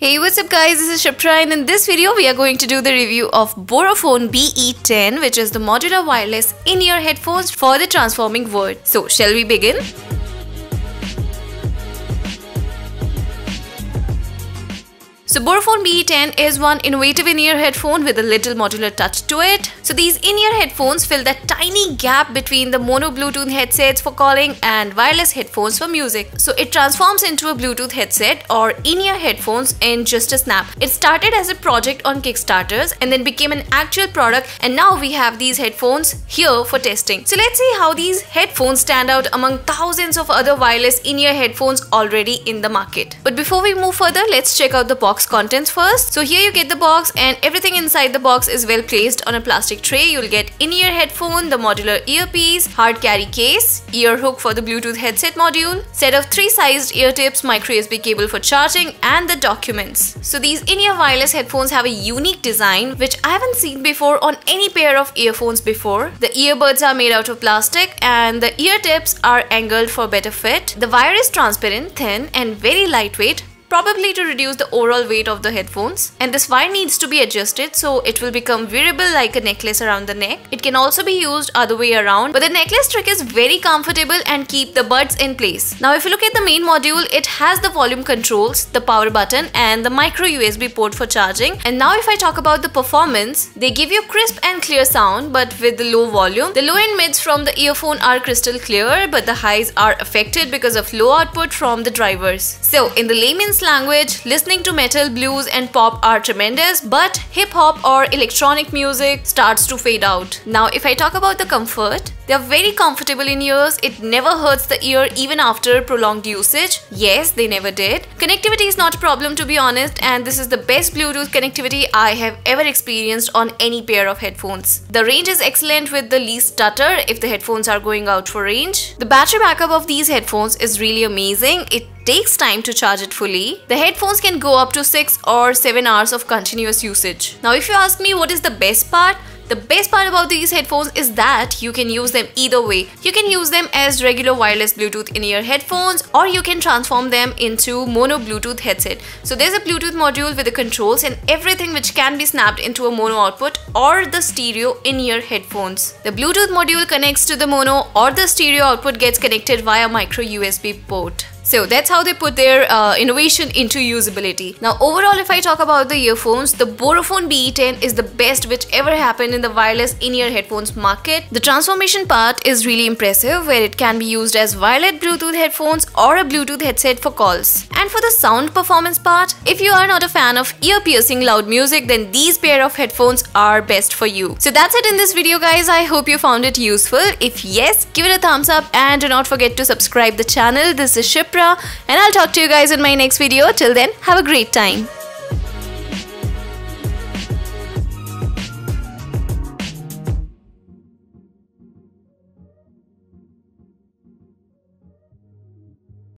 Hey what's up guys this is Shipra and in this video we are going to do the review of Borofone BE10 which is the modular wireless in-ear headphones for the transforming world. So shall we begin? So Borofone BE10 is one innovative in-ear headphone with a little modular touch to it. So these in-ear headphones fill that tiny gap between the mono Bluetooth headsets for calling and wireless headphones for music. So it transforms into a Bluetooth headset or in-ear headphones in just a snap. It started as a project on Kickstarters and then became an actual product and now we have these headphones here for testing. So let's see how these headphones stand out among thousands of other wireless in-ear headphones already in the market. But before we move further, let's check out the box contents first. So here you get the box and everything inside the box is well placed on a plastic tray. You'll get in-ear headphone, the modular earpiece, hard carry case, ear hook for the Bluetooth headset module, set of three sized ear tips, micro USB cable for charging and the documents. So these in-ear wireless headphones have a unique design which I haven't seen before on any pair of earphones before. The earbuds are made out of plastic and the ear tips are angled for better fit. The wire is transparent, thin and very lightweight probably to reduce the overall weight of the headphones. And this wire needs to be adjusted so it will become wearable like a necklace around the neck. It can also be used other way around but the necklace trick is very comfortable and keep the buds in place. Now if you look at the main module, it has the volume controls, the power button and the micro USB port for charging. And now if I talk about the performance, they give you crisp and clear sound but with the low volume. The low and mids from the earphone are crystal clear but the highs are affected because of low output from the drivers. So in the layman's language, listening to metal, blues and pop are tremendous, but hip hop or electronic music starts to fade out. Now if I talk about the comfort, they are very comfortable in ears, it never hurts the ear even after prolonged usage. Yes, they never did. Connectivity is not a problem to be honest and this is the best Bluetooth connectivity I have ever experienced on any pair of headphones. The range is excellent with the least stutter if the headphones are going out for range. The battery backup of these headphones is really amazing. It takes time to charge it fully. The headphones can go up to 6 or 7 hours of continuous usage. Now if you ask me what is the best part, the best part about these headphones is that you can use them either way. You can use them as regular wireless Bluetooth in-ear headphones or you can transform them into mono Bluetooth headset. So there's a Bluetooth module with the controls and everything which can be snapped into a mono output or the stereo in-ear headphones. The Bluetooth module connects to the mono or the stereo output gets connected via micro USB port. So that's how they put their uh, innovation into usability. Now overall if I talk about the earphones, the Borofone BE10 is the best which ever happened in the wireless in-ear headphones market. The transformation part is really impressive where it can be used as wireless Bluetooth headphones or a Bluetooth headset for calls. And for the sound performance part, if you are not a fan of ear-piercing loud music then these pair of headphones are best for you. So that's it in this video guys. I hope you found it useful. If yes, give it a thumbs up and do not forget to subscribe the channel. This is Shipra and I'll talk to you guys in my next video. Till then, have a great time.